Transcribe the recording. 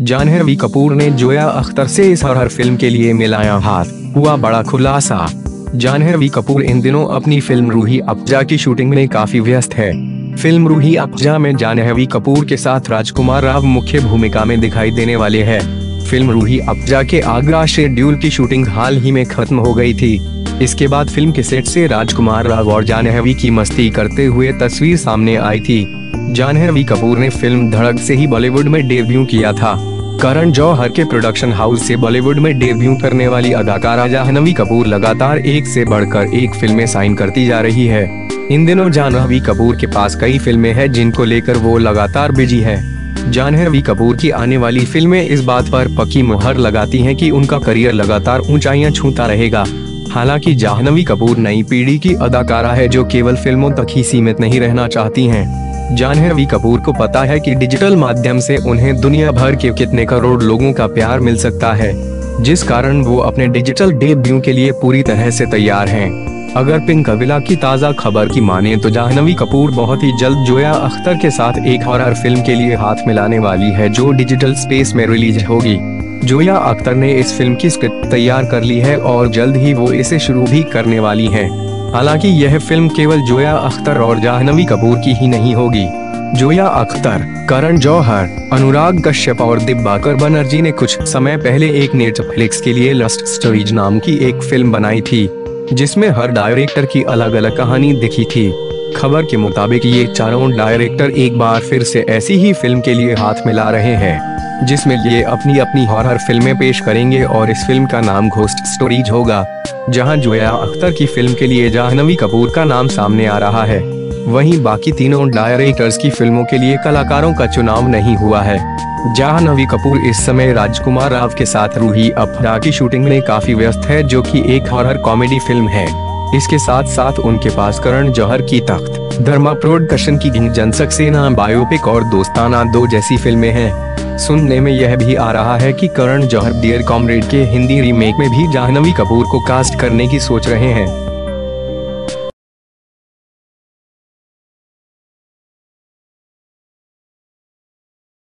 जानहवी कपूर ने जोया अख्तर से इस हॉरर फ़िल्म के लिए मिलाया हाथ। हुआ बड़ा खुलासा। जानहवी कपूर इन दिनों अपनी फ़िल्म रूही अफजा की शूटिंग में काफ़ी व्यस्त है। फ़िल्म रूही अफजा में जानहवी कपूर के साथ राजकुमार राव मुख्य भूमिका में दिखाई देने वाले हैं। फ़िल्म रूही अफजा के आगरा शेड्यूल की शूटिंग हाल ही में खत्म हो गई थी। इसके बाद फ़िल्म के सेट से राजकुमार राव और जानहवी की मस्ती करते हुए तस्वीर सामने आई थी। जानहवी कपूर ने फ़िल्म धड़क से ही बॉलीवुड में डेब्यू किया था। करण जौहर के प्रोडक्शन हाउस से बॉलीवुड में डेब्यू करने वाली अदाकारा जाह्नवी कपूर लगातार एक से बढ़कर एक फ़िल्में साइन करती जा रही है। इन दिनों जानहवी कपूर के पास कई फ़िल्में हैं जिनको लेकर वो लगातार बिज़ी है। जानहवी कपूर की आने वाली फ़िल्में इस बात पर पक्की मुहर लगाती हैं कि उनका करियर लगातार ऊंचाइयाँ छूता रहेगा। हालाँकि जाह्नवी कपूर नई पीढ़ी की अदाकारा है जो केवल फ़िल्मों तक ही सीमित नहीं रहना चाहती हैं। जाह्नवी कपूर को पता है कि डिजिटल माध्यम से उन्हें दुनिया भर के कितने करोड़ लोगों का प्यार मिल सकता है, जिस कारण वो अपने डिजिटल डेब्यू के लिए पूरी तरह से तैयार हैं। अगर पिंक अविला की ताज़ा खबर की माने तो जाह्नवी कपूर बहुत ही जल्द जोया अख्तर के साथ एक हॉरर फ़िल्म के लिए हाथ मिलाने वाली है जो डिजिटल स्पेस में रिलीज़ होगी। जोया अख्तर ने इस फ़िल्म की स्क्रिप्ट तैयार कर ली है और जल्द ही वो इसे शुरू भी करने वाली है। हालाँकि यह फ़िल्म केवल जोया अख्तर और जाहनवी कपूर की ही नहीं होगी। जोया अख्तर, करण जौहर, अनुराग कश्यप और दिब्बाकर बनर्जी ने कुछ समय पहले एक नेटफ्लिक्स के लिए लस्ट स्टोरीज नाम की एक फ़िल्म बनाई थी। जिसमें हर डायरेक्टर की अलग अलग कहानी दिखी थी। खबर के मुताबिक ये चारों डायरेक्टर एक बार फिर से ऐसी ही फ़िल्म के लिए हाथ मिला रहे हैं, जिसमें ये अपनी अपनी हॉरर फ़िल्में पेश करेंगे और इस फ़िल्म का नाम घोस्ट स्टोरीज होगा, जहाँ जोया अख्तर की फ़िल्म के लिए जाहनवी कपूर का नाम सामने आ रहा है। वहीं बाकी तीनों डायरेक्टर्स की फ़िल्मों के लिए कलाकारों का चुनाव नहीं हुआ है। जाहनवी कपूर इस समय राजकुमार राव के साथ रूही अफरा की शूटिंग में काफ़ी व्यस्त है, जो कि एक हॉरर कॉमेडी फ़िल्म है। इसके साथ साथ उनके पास करण जौहर की तख्त, धर्मा प्रोडक्शन की जनसक सेना बायोपिक और दोस्ताना दो जैसी फ़िल्में हैं। सुनने में यह भी आ रहा है कि करण जौहर डियर कॉमरेड के हिंदी रीमेक में भी जाह्नवी कपूर को कास्ट करने की सोच रहे हैं।